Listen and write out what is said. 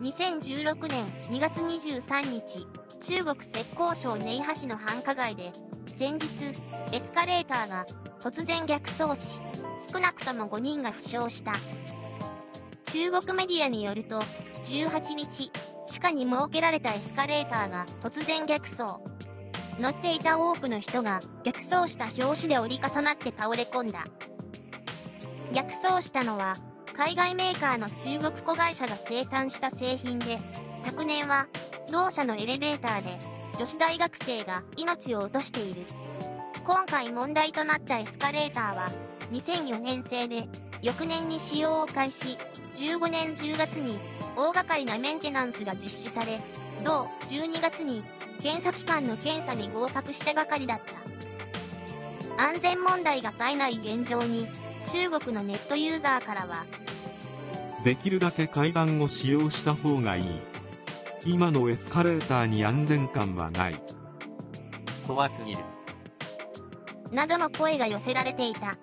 2016年2月23日、中国浙江省寧波市の繁華街で、先日、エスカレーターが突然逆走し、少なくとも5人が負傷した。中国メディアによると、18日、地下に設けられたエスカレーターが突然逆走。乗っていた多くの人が逆走した拍子で折り重なって倒れ込んだ。逆走したのは、海外メーカーの中国子会社が生産した製品で、昨年は、同社のエレベーターで、女子大学生が命を落としている。今回問題となったエスカレーターは、2004年製で、翌年に使用を開始、15年10月に大掛かりなメンテナンスが実施され、同12月に検査機関の検査に合格したばかりだった。安全問題が絶えない現状に、中国のネットユーザーからは、できるだけ階段を使用した方がいい。今のエスカレーターに安全感はない。怖すぎる。などの声が寄せられていた。